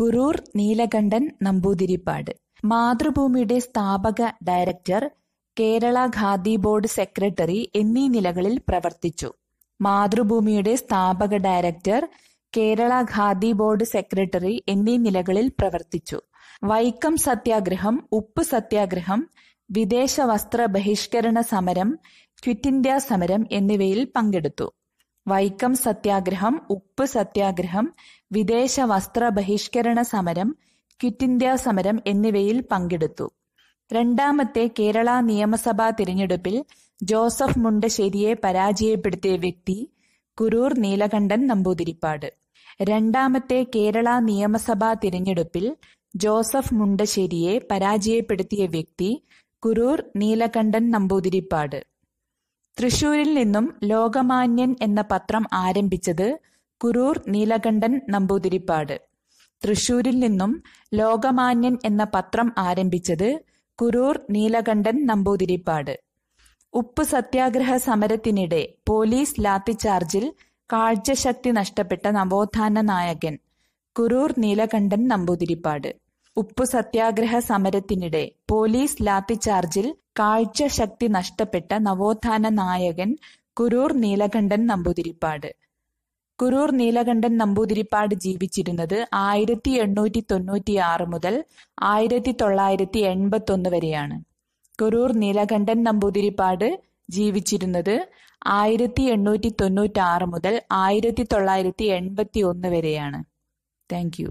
കുറൂർ നീലകണ്ഠൻ നമ്പൂതിരിപ്പാട്. മാതൃഭൂമിയുടെ സ്ഥാപക director Kerala khadi board secretary എന്നീ നിലകളിൽ പ്രവർത്തിച്ചു. മാതൃഭൂമിയുടെ സ്ഥാപക director Kerala khadi board secretary എന്നീ നിലകളിൽ പ്രവർത്തിച്ചു. വൈക്കം സത്യാഗ്രഹം ഉപ്പ് സത്യാഗ്രഹം വിദേശ വസ്ത്ര ബഹിഷ്കരണ സമരം ക്വിറ്റ് ഇന്ത്യ സമരം എന്നിവയിൽ പങ്കെടുത്തു. വൈക്കം സത്യാഗ്രഹം ഉപ്പ് സത്യാഗ്രഹം വിദേശ വസ്ത്ര ബഹിഷ്കരണ സമരം ക്വിറ്റ് ഇന്ത്യ സമരം എന്നിവയിൽ പങ്കെടുത്തു. രണ്ടാമത്തെ കേരള നിയമസഭാ തിരഞ്ഞെടുപ്പിൽ ജോസഫ് മുണ്ടശ്ശേരിയെ പരാജയപ്പെടുത്തിയ വ്യക്തി കുരൂർ നീലകണ്ഠൻ നമ്പൂതിരിപ്പാട്. രണ്ടാമത്തെ കേരള നിയമസഭാ തിരഞ്ഞെടുപ്പിൽ ജോസഫ് മുണ്ടശ്ശേരിയെ പരാജയപ്പെടുത്തിയ വ്യക്തി കുരൂർ നീലകണ്ഠൻ നമ്പൂതിരിപ്പാട്. തൃശൂരിൽ നിന്നും ലോകമാന്യൻ എന്ന പത്രം ആരംഭിച്ചത് കുരൂർ നീലകണ്ഠൻ നമ്പൂതിരിപ്പാട്. തൃശൂരിൽ നിന്നും ലോകമാന്യൻ എന്ന പത്രം ആരംഭിച്ചത് കുരൂർ നീലകണ്ഠൻ നമ്പൂതിരിപ്പാട്. ഉപ്പ് സത്യാഗ്രഹ സമരത്തിനിടെ പോലീസ് ലാത്തിച്ചാർജിൽ കാഴ്ചശക്തി നഷ്ടപ്പെട്ട നവോത്ഥാന നായകൻ കുരൂർ നീലകണ്ഠൻ നമ്പൂതിരിപ്പാട്. ഉപ്പു സത്യാഗ്രഹ സമരത്തിനിടെ പോലീസ് ലാത്തിച്ചാർജിൽ കാഴ്ചശക്തി നഷ്ടപ്പെട്ട നവോത്ഥാന നായകൻ കുരൂർ നീലകണ്ഠൻ നമ്പൂതിരിപ്പാട്. കുരൂർ നീലകണ്ഠൻ നമ്പൂതിരിപ്പാട് ജീവിച്ചിരുന്നത് ആയിരത്തി എണ്ണൂറ്റി തൊണ്ണൂറ്റി ആറ് മുതൽ ആയിരത്തി തൊള്ളായിരത്തി എൺപത്തി ഒന്ന് വരെയാണ്. കുരൂർ നീലകണ്ഠൻ നമ്പൂതിരിപ്പാട് ജീവിച്ചിരുന്നത് ആയിരത്തി എണ്ണൂറ്റി തൊണ്ണൂറ്റി ആറ് മുതൽ ആയിരത്തി തൊള്ളായിരത്തി എൺപത്തി ഒന്ന് വരെയാണ്. Thank you.